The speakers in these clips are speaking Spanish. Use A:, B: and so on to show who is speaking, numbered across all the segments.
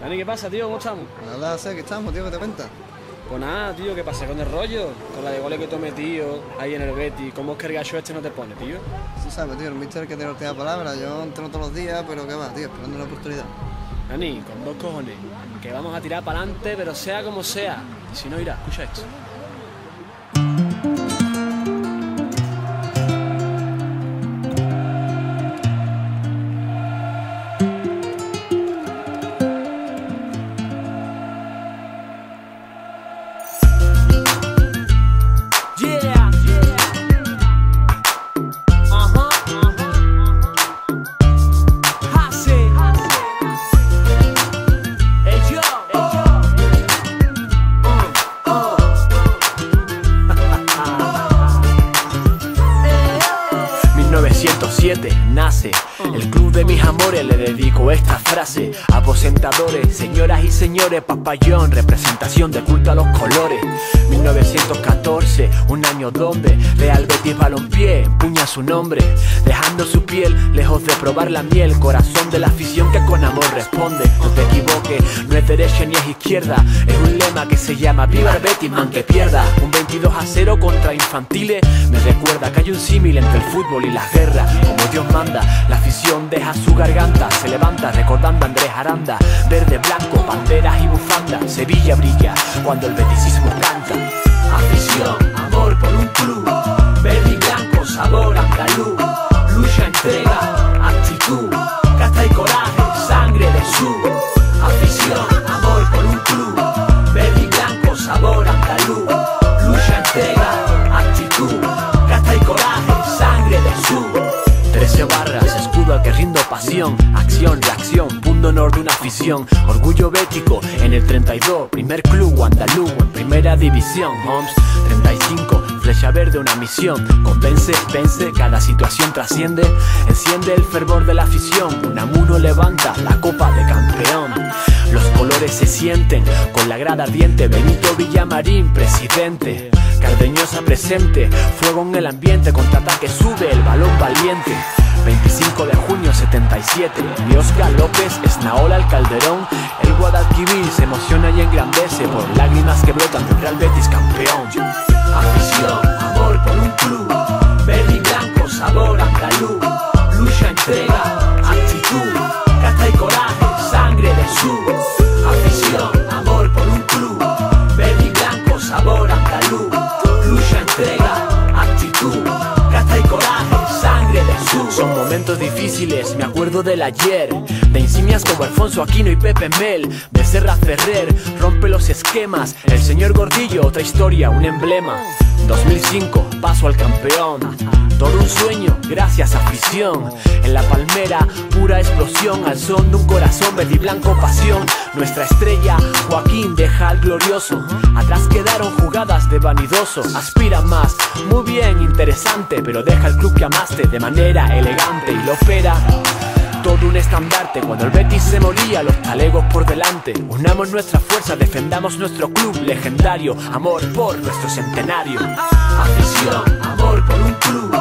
A: Dani, ¿qué pasa, tío? ¿Cómo estamos?
B: Nada, sé que estamos, tío, ¿qué te cuentas?
A: Pues nada, tío, ¿qué pasa con el rollo? Con la de goles que tú has metido ahí en el Betty. ¿Cómo es que el gacho este no te pone, tío?
B: Sí sabes, tío, el mister que tiene última palabra. Yo entreno todos los días, pero qué va, tío, esperando una oportunidad.
A: Dani, con dos cojones. Que vamos a tirar para adelante, pero sea como sea. Y si no, irá, escucha esto. El club de mis amores, le dedico esta frase. Aposentadores, señoras y señores, papayón, representación de culto a los colores. 1914, un año donde Real Betis Balompié empuña su nombre, dejando su piel lejos de probar la miel, corazón de la afición que con amor responde. No te equivoques, no es derecha ni es izquierda, es un lema que se llama Viva el Betis, man que pierda. Un 22 a 0 contra infantiles, me recuerda que hay un símil entre el fútbol y las guerras. Como Dios manda, afición deja su garganta, se levanta recordando a Andrés Aranda, verde, blanco, banderas y bufanda. Sevilla brilla cuando el beticismo canta. Afición, amor por un club, verde y blanco, sabor andaluz, lucha, entrega, actitud, casta y coraje, sangre de su que rindo pasión Acción, reacción, punto honor de una afición. Orgullo bético en el 32 Primer club andaluz en primera división Homs 35, flecha verde una misión. Convence, vence, cada situación trasciende. Enciende el fervor de la afición Unamuno levanta la copa de campeón. Los colores se sienten con la grada ardiente Benito Villamarín, presidente. Cardeñosa presente, fuego en el ambiente, contraataque sube el balón valiente. 25 de junio 77, y Oscar López, Esnaola al Calderón, el Guadalquivir se emociona y engrandece por lágrimas que brotan del Real Betis campeón. Afición, amor por un club, verde y blanco, sabor andaluz, lucha, entrega, me acuerdo del ayer, de insignias como Alfonso Aquino y Pepe Mel, de Serra Ferrer, rompe los esquemas, el señor Gordillo, otra historia, un emblema. 2005, paso al campeón. Todo un sueño, gracias afición. En la palmera, pura explosión. Al son de un corazón verde y blanco pasión. Nuestra estrella, Joaquín, deja al glorioso. Atrás quedaron jugadas de vanidoso. Aspira más, muy bien, interesante. Pero deja el club que amaste de manera elegante y lo opera. Todo un estandarte cuando el Betis se moría, los talegos por delante. Unamos nuestra fuerza, defendamos nuestro club legendario. Amor por nuestro centenario. Afición, amor por un club.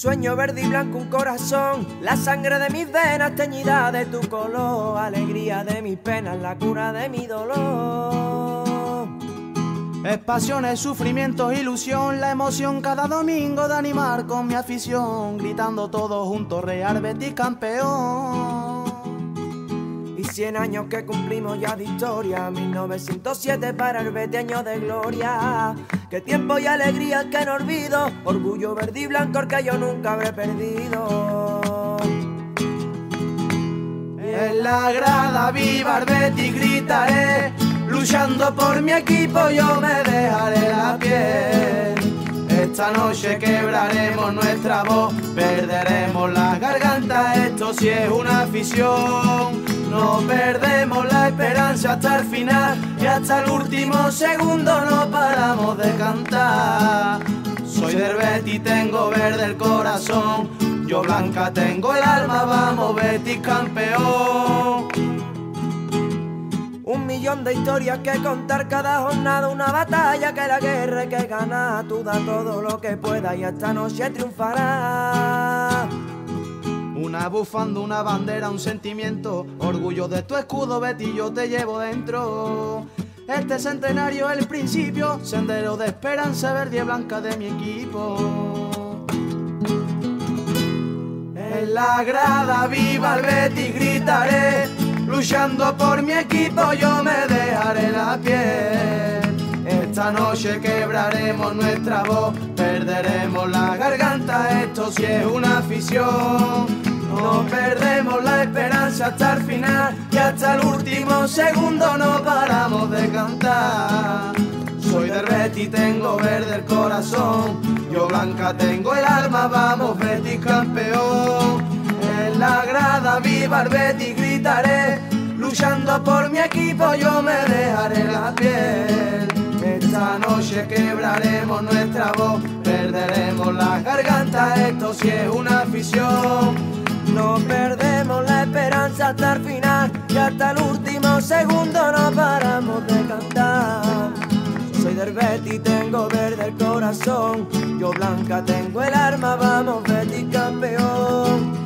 C: Sueño verde y blanco un corazón, la sangre de mis venas teñida de tu color, alegría de mis penas, la cura de mi dolor.
D: Es pasiones, sufrimientos, ilusión, la emoción cada domingo de animar con mi afición, gritando todos juntos, Real Betis campeón.
C: Y cien años que cumplimos ya de historia, 1907 para el 20 años de gloria. Qué tiempo y alegría que no olvido, orgullo verde y blanco que yo nunca habré perdido.
D: En la grada viva el Betis gritaré, luchando por mi equipo yo me dejaré la piel. Esta noche quebraremos nuestra voz, perderemos la garganta, esto sí es una afición. No perdemos la esperanza hasta el final y hasta el último segundo no paramos de cantar. Soy Betis, tengo verde el corazón, yo blanca tengo el alma, vamos Betis campeón.
C: Un millón de historias que contar cada jornada, una batalla que la guerra que ganar. Tú da todo lo que puedas y esta noche triunfará.
D: Una bufanda, una bandera, un sentimiento, orgullo de tu escudo, Betty, yo te llevo dentro. Este centenario es el principio, sendero de esperanza verde y blanca de mi equipo. En la grada viva el Betty gritaré, luchando por mi equipo yo me dejaré la piel. Esta noche quebraremos nuestra voz, perderemos la garganta, esto sí es una afición. No perdemos la esperanza hasta el final y hasta el último segundo no paramos de cantar. Soy del Betis, tengo verde el corazón, yo blanca tengo el alma, vamos Betis campeón. La grada viva el Betis gritaré, luchando por mi equipo yo me dejaré la piel. Esta noche quebraremos nuestra voz, perderemos la garganta, esto sí es una afición.
C: No perdemos la esperanza hasta el final y hasta el último segundo no paramos de cantar. Soy del Betis, tengo verde el corazón, yo blanca tengo el arma, vamos Betis campeón.